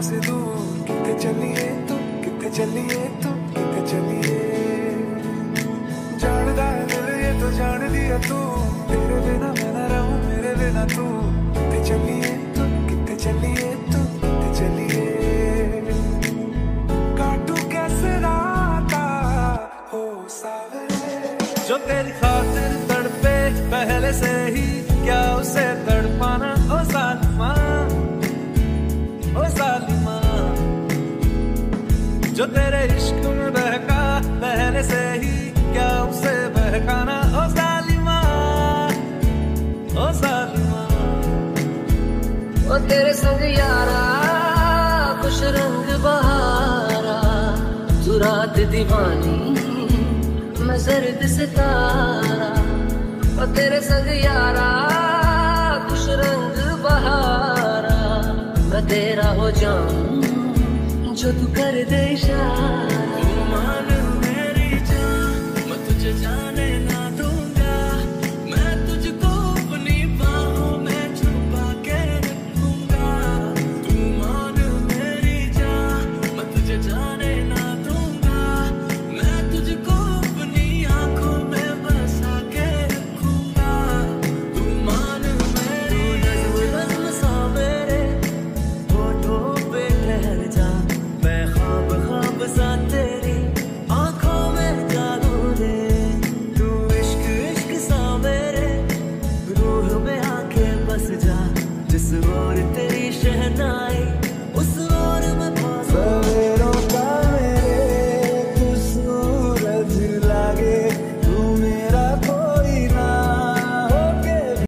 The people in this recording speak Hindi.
नज़रों से दूर, कितने चलिए तू, कितने चलिए तू, कितने चलिए। जानदा है दिल ये तो जान दिया तू, तेरे बिना मैं ना रहूँ, मेरे बिना तू। कितने चलिए तू, कितने चलिए तू, कितने चलिए। काटू कैसे राता हो सावरे। जो तेरी खातिर तड़पे, पहले से ही जो तेरे इश्क में बहका, पहले से ही क्या उसे बहकाना? ओ सालिमा ओ सालिमा। ओ तेरे संग यारा, खुश रंग बहारा। तू रात दीवानी, मैं जर्द सितारा। ओ तेरे संग यारा, खुश रंग बहारा। मैं तेरा हो जाऊँ जो तू कर दे इशारा मैं तुझे जाने ना। so